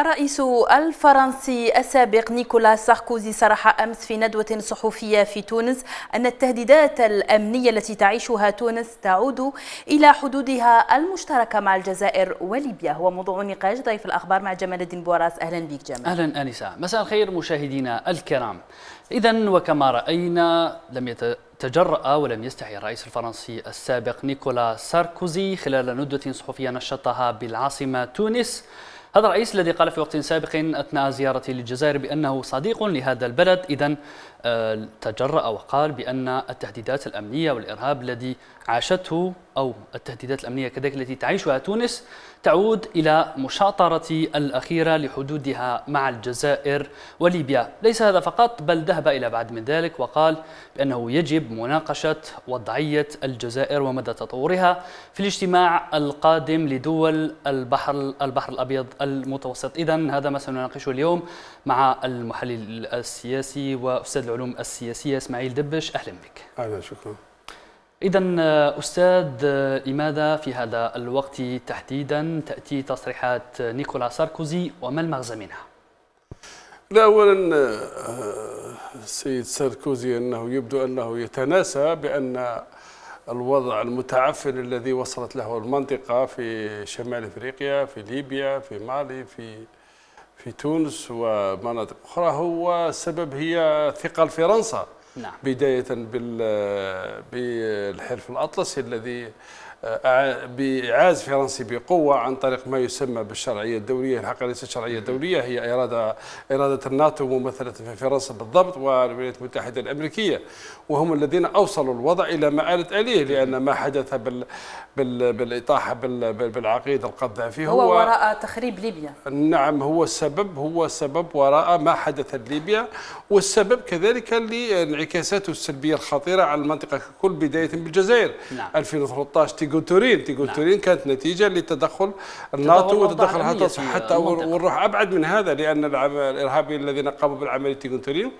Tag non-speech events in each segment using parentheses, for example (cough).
الرئيس الفرنسي السابق نيكولاس ساركوزي صرح أمس في ندوة صحفية في تونس أن التهديدات الأمنية التي تعيشها تونس تعود إلى حدودها المشتركة مع الجزائر وليبيا. هو موضوع النقاش. ضيف الأخبار مع جمال الدين بوراس. أهلا بك جمال. أهلا أنسة. مساء الخير مشاهدينا الكرام. إذا وكما رأينا لم يتجرأ ولم يستحي الرئيس الفرنسي السابق نيكولاس ساركوزي خلال ندوة صحفية نشطها بالعاصمة تونس هذا الرئيس الذي قال في وقت سابق أثناء زيارته للجزائر بأنه صديق لهذا البلد. إذا آه، تجرأ وقال بأن التهديدات الأمنية والإرهاب الذي عاشته أو التهديدات الأمنية كذلك التي تعيشها تونس تعود إلى مشاطرة الأخيرة لحدودها مع الجزائر وليبيا. ليس هذا فقط بل ذهب إلى بعد من ذلك وقال بأنه يجب مناقشة وضعية الجزائر ومدى تطورها في الاجتماع القادم لدول البحر البحر الأبيض المتوسط. إذا هذا ما سنناقشه اليوم مع المحلل السياسي وأستاذ العلوم السياسية إسماعيل دبش. أهلا بك. أهلا شكرا. إذا أستاذ لماذا في هذا الوقت تحديدا تأتي تصريحات نيكولا ساركوزي وما المغزى منها؟ لا أولا آه، السيد ساركوزي أنه يبدو أنه يتناسى بأن الوضع المتعفن الذي وصلت له المنطقة في شمال إفريقيا في ليبيا في مالي في في تونس ومناطق أخرى هو سبب هي ثقل فرنسا نعم. بداية بالحلف الأطلسي الذي بإعاز فرنسي بقوة عن طريق ما يسمى بالشرعية الدولية. الحقيقة ليست شرعية دولية هي إرادة إرادة الناتو ممثلة في فرنسا بالضبط والولايات المتحدة الأمريكية وهم الذين أوصلوا الوضع إلى ما آلت إليه لأن ما حدث بال بال بالإطاحة بال بالعقيد القذافي هو, هو وراء تخريب ليبيا. نعم هو السبب هو السبب وراء ما حدث ليبيا والسبب كذلك لانعكاساته السلبية الخطيرة على المنطقة ككل بداية بالجزائر. نعم. 2013 تيغنتورين تيغو نعم. تورين كانت نتيجة لتدخل الناتو وتدخل حتى حتى ونروح أبعد من هذا لأن الإرهابيين الذين قاموا بالعملية تيغنتورين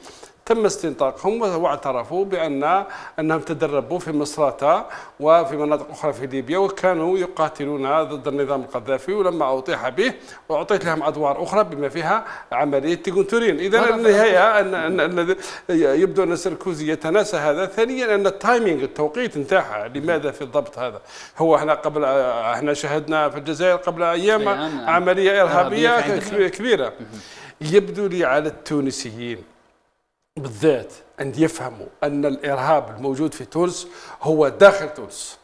تم استنطاقهم واعترفوا بأن أنهم تدربوا في مصراتة وفي مناطق أخرى في ليبيا وكانوا يقاتلون ضد النظام القذافي ولما أطيح به وأعطيت لهم أدوار أخرى بما فيها عملية تيغنتورين. إذا النهاية أن, أن يبدو أن ساركوزي يتناسى هذا ثانيا أن ال timing التوقيت انتهى. لماذا في الضبط هذا؟ هو إحنا قبل إحنا شهدنا في الجزائر قبل أيام عملية إرهابية كبيرة. يبدو لي على التونسيين بالذات أن يفهموا أن الإرهاب الموجود في تونس هو داخل تونس.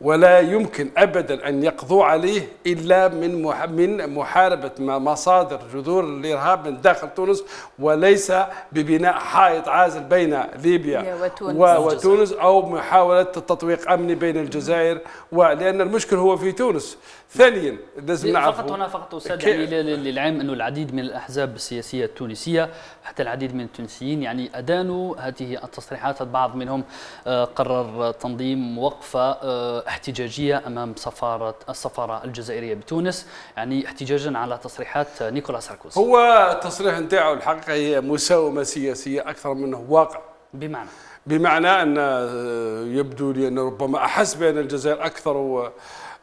ولا يمكن ابدا أن يقضوا عليه إلا من من محاربة مصادر جذور الإرهاب من داخل تونس وليس ببناء حائط عازل بين ليبيا وتونس, وتونس أو محاولة تطويق أمني بين الجزائر ولان المشكل هو في تونس. ثانيا لازم نعرف فقط هنا فقط أستاذ يعني (laughs) للعلم أنه العديد من الأحزاب السياسية التونسية حتى العديد من التونسيين يعني أدانوا هذه التصريحات. البعض منهم آه، قرر تنظيم وقفة آه، احتجاجية أمام سفاره السفارة الجزائرية بتونس يعني احتجاجا على تصريحات نيكولاس ساركوزي. هو التصريح نتاعو الحقيقة هي مساومة سياسية أكثر منه واقع. بمعنى؟ بمعنى أن آه، يبدو لي انه ربما أحس بأن الجزائر أكثر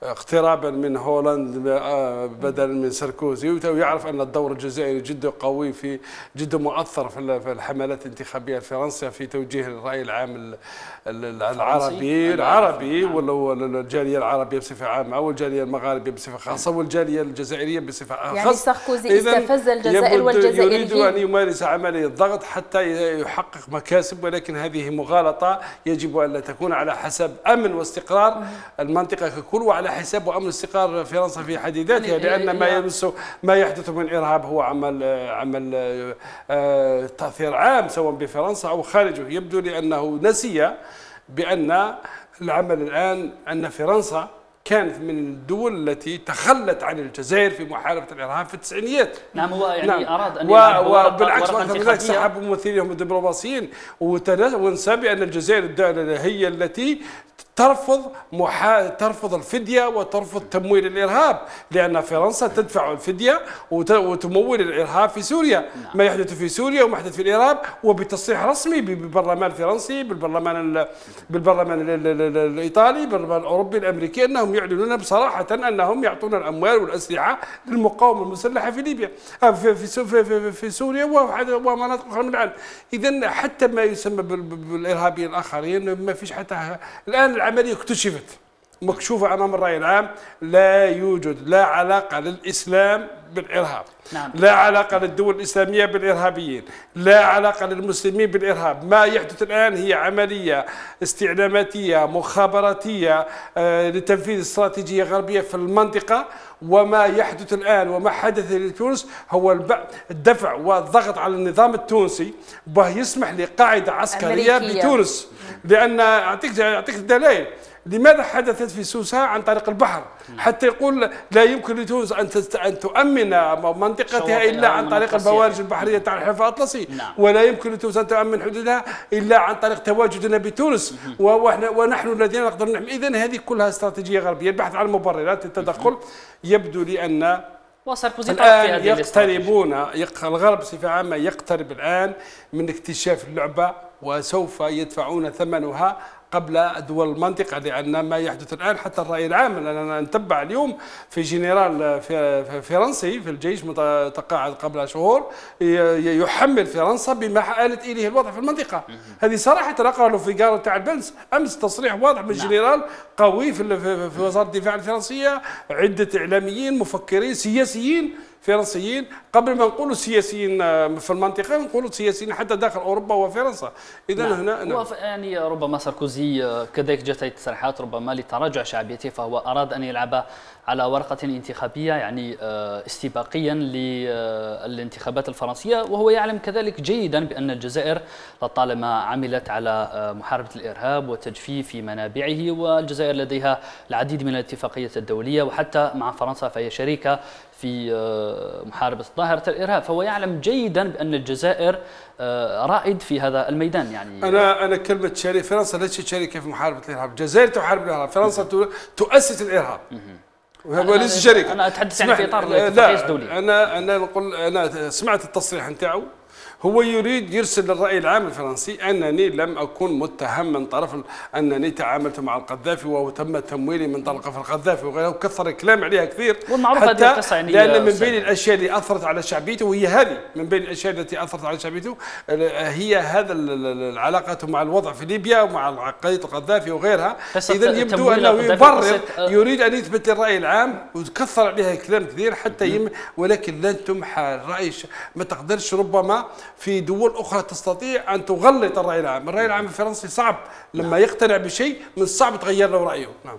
اقترابا من هولند آه، بدلا من ساركوزي. ويعرف أن الدور الجزائري جدا قوي في جدا مؤثر في الحملات الانتخابية الفرنسية في توجيه الرأي العام العربي العربي والجاليه العربية بصفة عامة والجاليه المغاربية بصفة خاصة والجاليه الجزائرية بصفة خاصة. يعني ساركوزي استفز الجزائر والجزائريين. يريد أن يمارس عملية ضغط حتى يحقق مكاسب ولكن هذه مغالطة يجب أن لا تكون على حسب أمن واستقرار المنطقة ككل وعلى حساب وأمن استقرار فرنسا في حد ذاتها يعني لأن ما يمس ما يحدث من إرهاب هو عمل عمل آه، تأثير عام سواء بفرنسا أو خارجه. يبدو لي انه نسي بأن العمل الآن أن فرنسا كانت من الدول التي تخلت عن الجزائر في محاربة الإرهاب في التسعينيات. نعم هو يعني نعم. أراد أن وبالعكس وأكثر من ذلك سحب ممثليهم الدبلوماسيين ونسى بان الجزائر هي التي ترفض محا... ترفض الفدية وترفض تمويل الإرهاب لأن فرنسا تدفع الفدية وت... وتمول الإرهاب في سوريا نعم. ما يحدث في سوريا وما يحدث في الارهاب وبتصريح رسمي بالبرلمان الفرنسي بالبرلمان ال... بالبرلمان ال... ال... ال... الإيطالي بالبرلمان الأوروبي الأمريكي أنهم يعلنون بصراحة أنهم يعطون الأموال والأسلحة للمقاومة المسلحة في ليبيا آه، في في في, في, في سوريا ومناطق أخرى من العالم اذا حتى ما يسمى بالإرهابيين الآخرين ما فيش حتى الآن العملية اكتشفت مكشوفة أمام الرأي العام لا يوجد لا علاقة للإسلام بالإرهاب. نعم. لا علاقة للدول الإسلامية بالإرهابيين. لا علاقة للمسلمين بالإرهاب. ما يحدث الآن هي عملية استعلاماتية مخابراتية آه لتنفيذ استراتيجية غربية في المنطقة. وما يحدث الآن وما حدث لتونس هو الدفع والضغط على النظام التونسي. باه يسمح لقاعدة عسكرية أمريكية. بتونس لأن أعطيك أعطيك دلائل لماذا حدثت في سوسة عن طريق البحر؟ حتى يقول لا يمكن لتونس أن أن تؤمن منطقتها إلا عن طريق البوارج البحرية تاع الحلف الأطلسي. نعم. ولا يمكن لتونس أن تؤمن حدودها إلا عن طريق تواجدنا بتونس. ونحن الذين نقدر نحمي. إذا هذه كلها استراتيجية غربية البحث عن مبررات التدخل يبدو لي أن وساركوزي الآن يقتربون الغرب بصفة عامة يقترب الآن من اكتشاف اللعبة وسوف يدفعون ثمنها قبل دول المنطقة لأن ما يحدث الآن حتى الرأي العام لأننا نتبع اليوم في جنرال فرنسي في الجيش تقاعد قبل شهور يحمل فرنسا بما آلت إليه الوضع في المنطقة. هذه صراحة أقرأ في فيجارو تاع البنس أمس تصريح واضح من نعم. جنرال قوي في وزارة الدفاع الفرنسية عدة إعلاميين مفكرين سياسيين فرنسيين قبل ما نقولوا سياسيين آه، في المنطقة نقولوا سياسيين حتى داخل أوروبا وفرنسا إذا نعم. هنا نعم. يعني ربما ساركوزي آه، كذلك جاءت التصريحات ربما لتراجع شعبيته فهو أراد أن يلعب على ورقة انتخابية يعني آه، استباقيا للانتخابات الفرنسية. وهو يعلم كذلك جيدا بأن الجزائر لطالما عملت على محاربة الإرهاب وتجفيف منابعه والجزائر لديها العديد من الاتفاقيات الدولية وحتى مع فرنسا فهي شريكة في محاربة ظاهرة الإرهاب. فهو يعلم جيدا بأن الجزائر آه، رائد في هذا الميدان يعني. أنا أنا كلمة شريك فرنسا ليست شريكه في محاربة الإرهاب؟ الجزائر تحارب الإرهاب فرنسا تؤسس الارهاب وليس شركه أنا أتحدث يعني في إطار الاتفاقيه الدوليه أنا أنا نقول أنا سمعت التصريح نتاعو. هو يريد يرسل للرأي العام الفرنسي أنني لم أكن متهم من طرف أنني تعاملت مع القذافي وتم تمويلي من طرف القذافي وغيره. وكثر الكلام عليها كثير. والمعروف هذه القصة يعني لأن من بين الأشياء اللي أثرت على شعبيته وهي هذه. من بين الأشياء التي أثرت على شعبيته هي هذا العلاقة مع الوضع في ليبيا ومع قضية القذافي وغيرها. إذا يبدو أنه يبرر يريد أن يثبت للرأي العام وكثر عليها كلام كثير حتى يم ولكن لن تمحى الرأي ما تقدرش. ربما في دول أخرى تستطيع أن تغلط الرأي العام. الرأي العام الفرنسي صعب. لما نعم. يقتنع بشيء من الصعب تغير له رأيه. نعم.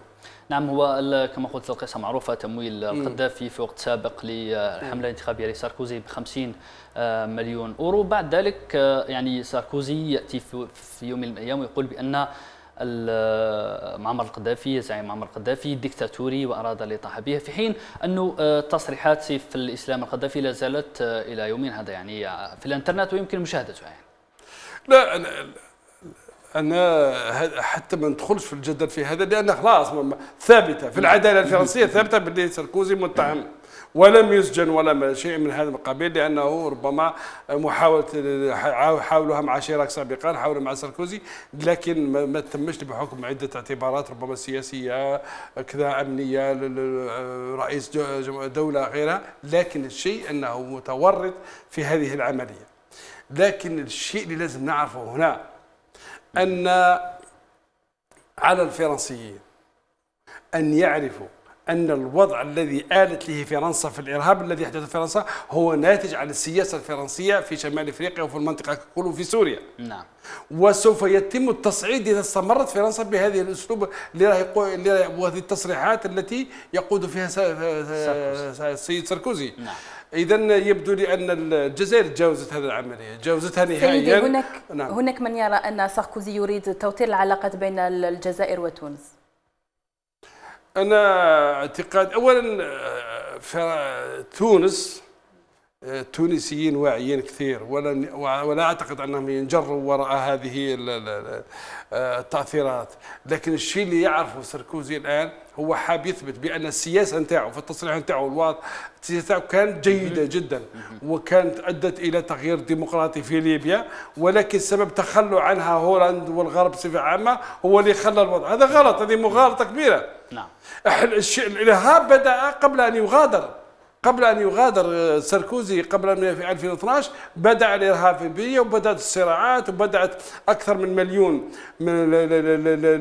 نعم هو كما قلت القصة معروفة تمويل القذافي في وقت سابق للحملة الانتخابية لساركوزي ب 50 آه، مليون أورو. بعد ذلك آه، يعني ساركوزي يأتي في يوم من الأيام ويقول بأن معمر القذافي زعيم معمر القذافي ديكتاتوري وأراد الاطاحه به في حين أنه آه، تصريحات سيف الإسلام القذافي لا زالت آه، إلى يومين هذا يعني في الإنترنت ويمكن مشاهدتها يعني. لا أنا أنا حتى ما ندخلش في الجدل في هذا لأن خلاص ثابتة في العدالة الفرنسية ثابتة باللي ساركوزي متهم ولم يسجن ولا شيء من هذا القبيل لأنه ربما محاولة حاولوها مع شيراك سابقا حاولوا مع ساركوزي لكن ما تمش بحكم عدة اعتبارات ربما سياسية كذا أمنية رئيس دولة غيرها لكن الشيء أنه متورط في هذه العملية. لكن الشيء اللي لازم نعرفه هنا أن على الفرنسيين أن يعرفوا أن الوضع الذي آلت له فرنسا في الإرهاب الذي يحدث في فرنسا هو ناتج عن السياسة الفرنسية في شمال أفريقيا وفي المنطقة ككل وفي سوريا. نعم. وسوف يتم التصعيد إذا استمرت فرنسا بهذه الأسلوب وهذه التصريحات التي يقود فيها السيد ساركوزي. نعم. اذا يبدو لي أن الجزائر تجاوزت هذه العملية. جاوزتها نهائيا. سيدي هناك نعم. هناك من يرى أن ساركوزي يريد توتير العلاقات بين الجزائر وتونس. أنا اعتقاد اولا في تونس تونسيين واعيين كثير. ولا ولا أعتقد أنهم ينجروا وراء هذه التأثيرات. لكن الشيء اللي يعرفه ساركوزي الآن هو حاب يثبت بأن السياسة نتاعو في التصريح نتاعو الواضح السياسة نتاعو كانت جيدة جدا وكانت أدت إلى تغيير ديمقراطي في ليبيا ولكن سبب تخلوا عنها هولندا والغرب بصفة عامة هو اللي خلى الوضع. هذا غلط هذه مغالطة كبيرة. نعم. الارهاب بدأ قبل أن يغادر. قبل أن يغادر ساركوزي قبل في 2012 بدأ الإرهاب في ليبيا وبدأت الصراعات وبدأت أكثر من مليون من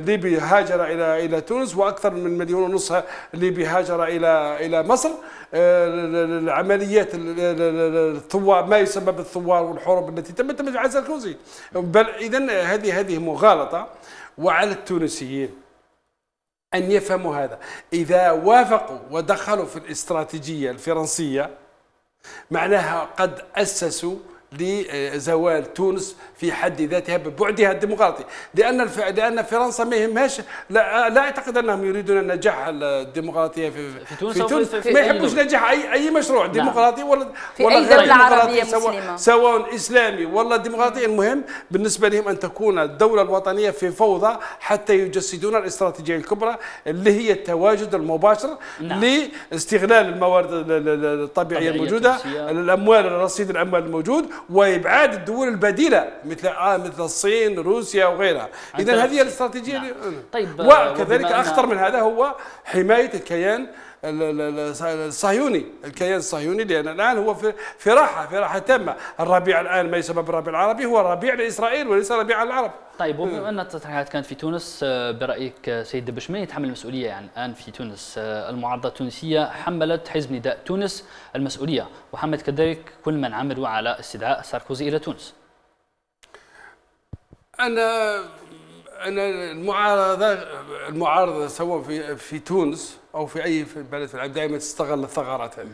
ليبي هاجر إلى إلى تونس وأكثر من مليون ونص ليبي هاجر إلى إلى مصر. العمليات الثوار ما يسمى بالثوار والحروب التي تمت على ساركوزي. بل إذا هذه هذه مغالطة وعلى التونسيين. أن يفهموا هذا. إذا وافقوا ودخلوا في الاستراتيجية الفرنسية معناها قد أسسوا لزوال تونس في حد ذاتها ببعدها الديمقراطي. لأن الف... لأن فرنسا ما يهمهاش لا, لا أعتقد أنهم يريدون النجاح الديمقراطيه في, في تونس, في تونس في, ما يحبوش نجاح اي أي مشروع نعم. ديمقراطي ولا في ولا أي دولة عربية مسلمة؟ سواء إسلامي. ولا ديمقراطي المهم بالنسبة لهم أن تكون الدولة الوطنية في فوضى حتى يجسدون الاستراتيجية الكبرى اللي هي التواجد المباشر نعم. لاستغلال الموارد الطبيعية الموجودة الأموال الرصيد الأموال الموجود وإبعاد الدول البديلة مثل آه مثل الصين روسيا وغيرها اذا هذه الاستراتيجية نعم. طيب وكذلك أخطر من هذا هو حماية الكيان الصهيوني الكيان الصهيوني لأن الآن هو في في راحه في راحه تامة. الربيع الآن ما يسمى بالربيع العربي هو ربيع لإسرائيل وليس ربيع العرب طيب وبما أن التصريحات كانت في تونس آه، برأيك آه، سيد دبش من يتحمل المسؤولية يعني الآن في تونس؟ آه، المعارضة التونسية حملت حزب نداء تونس المسؤولية. وحملت كذلك كل من عملوا على استدعاء ساركوزي إلى تونس. أنا أنا المعارضة المعارضة سواء في في تونس أو في أي بلد في العالم دائما تستغل الثغرات هذه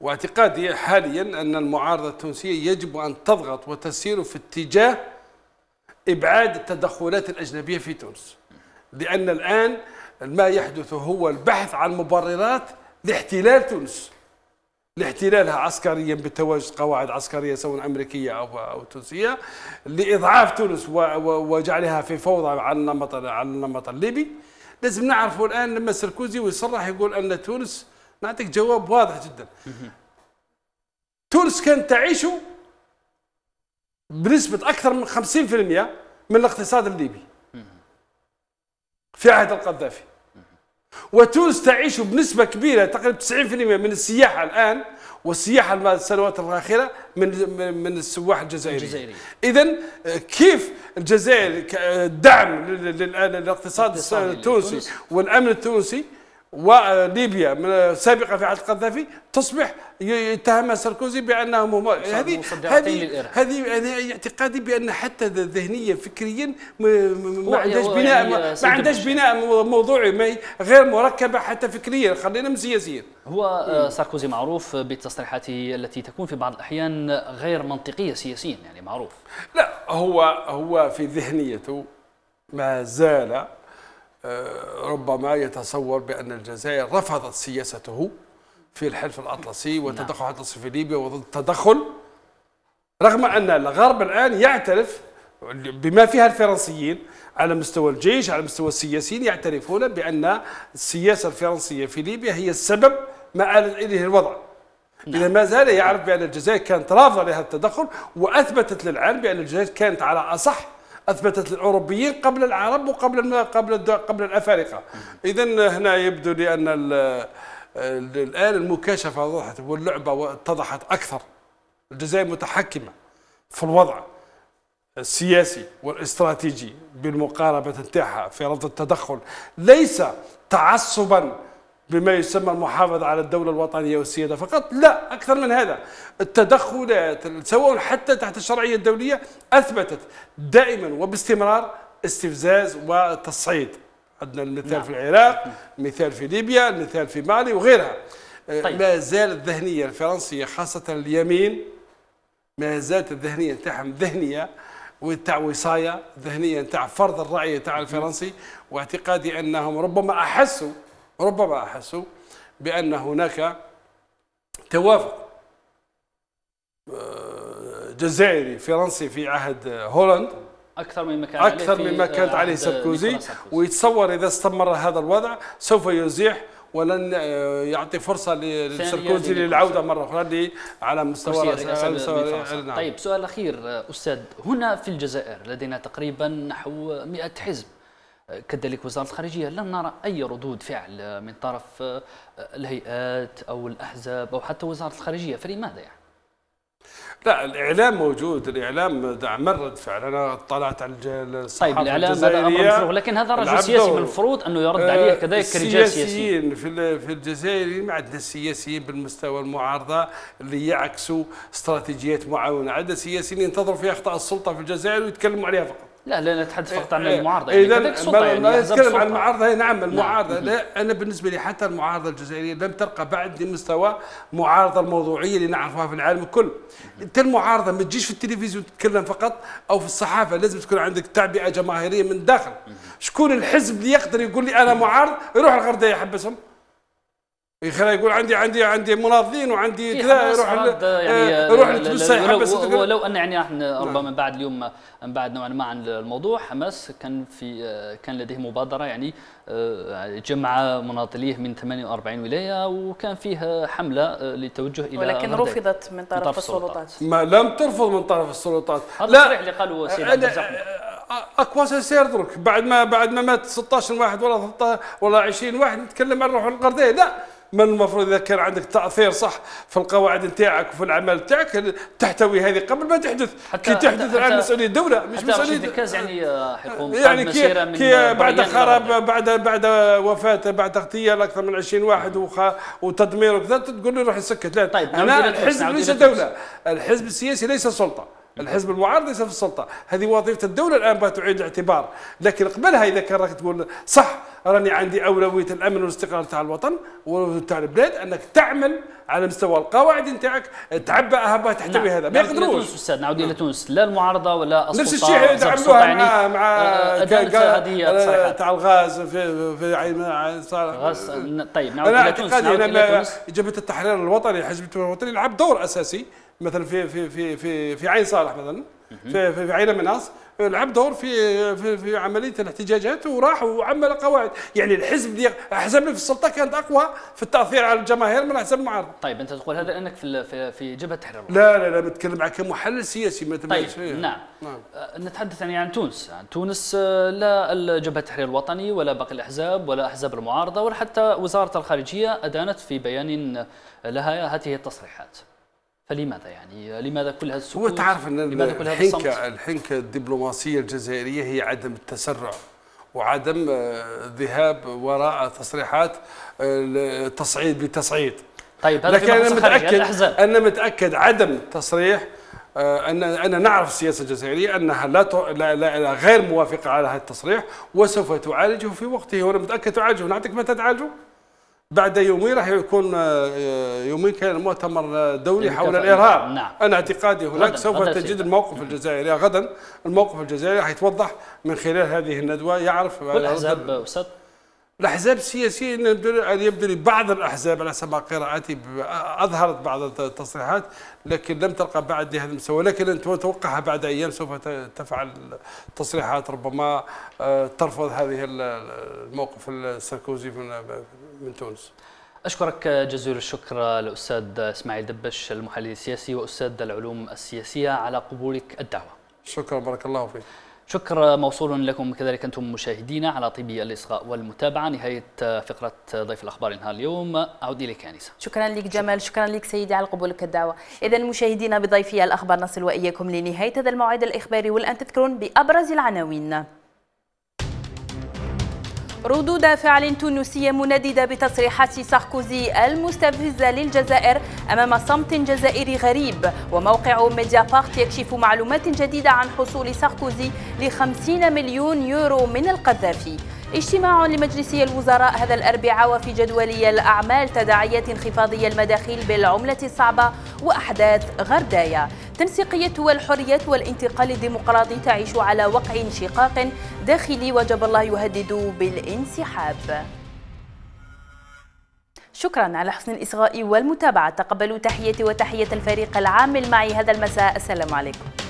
واعتقادي حاليا أن المعارضة التونسية يجب أن تضغط وتسير في اتجاه إبعاد التدخلات الأجنبية في تونس. لأن الآن ما يحدث هو البحث عن مبررات لاحتلال تونس. لاحتلالها عسكريا بتواجد قواعد عسكرية سواء أمريكية أو أو تونسية لإضعاف تونس وجعلها في فوضى على النمط على النمط الليبي. لازم نعرفوا الآن لما سركوزي ويصرح يقول أن تونس نعطيك جواب واضح جدا. تونس كانت تعيش بنسبة أكثر من 50% من الاقتصاد الليبي في عهد القذافي. وتونس تعيش بنسبة كبيرة تقريبا 90% من السياحة الآن والسياحة السنوات الأخيرة من من السواح الجزائريين. إذا كيف الجزائر دعم للاقتصاد التونسي والأمن التونسي وليبيا سابقه في عهد القذافي تصبح يتهم ساركوزي بأنهم هم هذه هذه هذه اعتقادي بأن حتى ذهنيا فكريا ما عندهاش بناء ما عندهاش بناء موضوعي ما غير مركبة حتى فكريا خلينا من سياسيا. هو آه، ساركوزي معروف بتصريحاته التي تكون في بعض الأحيان غير منطقية سياسيا يعني معروف. لا هو هو في ذهنيته ما زال ربما يتصور بأن الجزائر رفضت سياسته في الحلف الأطلسي والتدخل نعم. الأطلسي في ليبيا وضد التدخل رغم أن الغرب الآن يعترف بما فيها الفرنسيين على مستوى الجيش على مستوى السياسيين يعترفون بأن السياسة الفرنسية في ليبيا هي السبب ما آل إليه الوضع نعم. إذا ما زال يعرف بأن الجزائر كانت رافضة لهذا التدخل وأثبتت للعالم بأن الجزائر كانت على أصح أثبتت الأوروبيين قبل العرب وقبل قبل قبل الأفارقة. اذا هنا يبدو لي أن الآن المكاشفة وضحت واللعبة اتضحت أكثر. الجزائر متحكمة في الوضع السياسي والاستراتيجي بالمقاربة نتاعها في رفض التدخل. ليس تعصبا بما يسمى المحافظة على الدولة الوطنية والسيادة. فقط لا أكثر من هذا. التدخلات سواء حتى تحت الشرعية الدولية أثبتت دائما وباستمرار استفزاز وتصعيد. عندنا المثال نعم. في العراق مثال في ليبيا المثال في مالي وغيرها. طيب. ما زال الذهنية الفرنسية خاصة اليمين ما زالت الذهنية نتاعهم ذهنية وتاع وصاية ذهنية نتاع فرض الرأي تاع الفرنسي واعتقادي أنهم ربما أحسوا ربما أحسوا بأن هناك توافق جزائري فرنسي في عهد هولند أكثر مما كان أكثر مما كانت عليه ساركوزي ويتصور إذا استمر هذا الوضع سوف يزيح ولن آه، يعطي فرصة لساركوزي للعودة مرة أخرى على مستوى نعم. طيب سؤال أخير أستاذ هنا في الجزائر لدينا تقريبا نحو 100 حزب. كذلك وزارة الخارجية لم نرى أي ردود فعل من طرف آه، الهيئات أو الأحزاب أو حتى وزارة الخارجية. فلماذا يعني؟ لا الإعلام موجود. الإعلام دعم رد فعل. أنا اطلعت على الصحافة طيب الإعلام هذا أمر مفروغ لكن هذا رجل سياسي من المفروض أنه يرد عليه كذلك كرجال سياسيين في في الجزائر ما عندنا سياسيين بالمستوى المعارضة اللي يعكسوا استراتيجيات معاونة. عندنا سياسيين ينتظروا في أخطاء السلطة في الجزائر ويتكلموا عليها فقط. لا لا نتحدث فقط عن إيه، المعارضة يعني اذا يعني نتكلم عن المعارضة نعم المعارضة نعم. لا أنا بالنسبة لي حتى المعارضة الجزائرية لم ترقى بعد لمستوى المعارضه الموضوعية اللي نعرفها في العالم الكل انت المعارضة ما تجيش في التلفزيون تتكلم فقط أو في الصحافة لازم تكون عندك تعبئة جماهيرية من الداخل شكون الحزب اللي يقدر يقول لي أنا معارض؟ يروح الغرديه يحبسهم يخلي يقول عندي عندي عندي مناضلين وعندي كذا يروح يعني يروح يحبس ولو أن يعني إحنا ربما من بعد اليوم من بعد نوعا ما عن الموضوع حماس كان في كان لديه مبادرة يعني آه، جمع مناضليه من 48 ولاية وكان فيه حملة للتوجه إلى ولكن رفضت من طرف السلطات. ما لم ترفض من طرف السلطات. هذا التصريح اللي قاله سيد عبد اكواس سيردرك بعد ما بعد ما مات 16 واحد ولا 13 ولا 20 واحد نتكلم عن روح القرديه لا من المفروض إذا كان عندك تأثير صح في القواعد نتاعك وفي الاعمال نتاعك تحتوي هذه قبل ما تحدث. كي تحدث الان مسؤولية الدولة مش مسؤوليه دكاز يعني آه، حيقوم يعني كي, كي بعد خراب بعد بعد وفاة بعد اغتيال أكثر من 20 واحد وتدمير وكذا تقول له روح يسكت لا طيب أنا الحزب ليس دولة. الحزب السياسي ليس سلطة. الحزب المعارض ليس في السلطة. هذه وظيفة الدولة الآن تعيد الاعتبار. لكن قبلها إذا كان راك تقول صح راني عندي أولوية الأمن والاستقرار تاع الوطن وتاع البلاد أنك تعمل على مستوى القواعد نتاعك تعبئها باه تحتوي نعم. هذا. ما يقدروش. أستاذ نعود إلى تونس. لا المعارضة ولا السلطة نفس الشيء تعملوها يعني مع مع آه، هذه تاع الغاز في في عين غاز طيب نعود إلى تونس. نعود إلى تونس. جبهه التحرير الوطني حزب الوطني يلعب دور أساسي مثلا في في في في في عين صالح مثلا في في, في عين مناص لعب دور في في, في عملية الاحتجاجات وراح وعمل قواعد. يعني الحزب دي احزاب في السلطة كانت أقوى في التأثير على الجماهير من احزاب المعارضه طيب أنت تقول هذا لانك في في, جبهة التحرير. لا لا لا بتكلم معك كمحلل سياسي ما طيب نعم. نعم. أه نتحدث يعني عن تونس. يعني تونس أه، لا جبهه التحرير الوطني ولا باقي الأحزاب ولا أحزاب المعارضة ولا حتى وزارة الخارجية أدانت في بيان لها هذه التصريحات. فلماذا يعني؟ لماذا كل هذا السكوت؟ هو تعرف أن الحنكه الحنكة الدبلوماسية الجزائرية هي عدم التسرع وعدم الذهاب آه، وراء تصريحات آه، تصعيد بتصعيد. طيب هذا لكن أنا متاكد أنا متأكد عدم تصريح آه، ان أنا نعرف السياسة الجزائرية أنها لا, لا, لا غير موافقة على هذا التصريح وسوف تعالجه في وقته وأنا متأكد تعالجه. نعطيك متى تعالجه؟ بعد يومين راح يكون آه، يومين كان مؤتمر دولي حول الإرهاب. نعم. أنا اعتقادي هناك سوف تجد الموقف الجزائري غدا. الموقف الجزائري راح يتوضح من خلال هذه الندوة. يعرف والأحزاب أستاذ؟ الأحزاب السياسية إن يبدو لي بعض الأحزاب على حسب قراءتي أظهرت بعض التصريحات لكن لم تلقى بعد لهذا المستوى لكن اتوقعها بعد أيام سوف تفعل تصريحات ربما آه، ترفض هذه الموقف الساركوزي من تونس. أشكرك جزيل الشكر الأستاذ إسماعيل دبش المحلل السياسي وأستاذ العلوم السياسية على قبولك الدعوة. شكرا بارك الله فيك. شكر موصول لكم كذلك أنتم مشاهدينا على طيب الإصغاء والمتابعة. نهاية فقرة ضيف الأخبار نهار اليوم أعود إليك أنيسة. شكرا لك جمال شكرا لك سيدي على قبولك الدعوة. إذا مشاهدينا بضيفي الأخبار نصل وإياكم لنهاية هذا الموعد الإخباري والآن تذكرون بأبرز العناوين. ردود فعل تونسية منددة بتصريحات ساركوزي المستفزة للجزائر أمام صمت جزائري غريب وموقع ميديا بارت يكشف معلومات جديدة عن حصول ساركوزي ل 50 مليون يورو من القذافي. اجتماع لمجلس الوزراء هذا الأربعاء وفي جدول الأعمال تداعيات انخفاض المداخيل بالعملة الصعبة وأحداث غرداية تنسيقية الحريات والانتقال الديمقراطي تعيش على وقع انشقاق داخلي وجب الله يهدد بالانسحاب. شكرا على حسن الإصغاء والمتابعة. تقبلوا تحياتي وتحية الفريق العامل معي هذا المساء. السلام عليكم.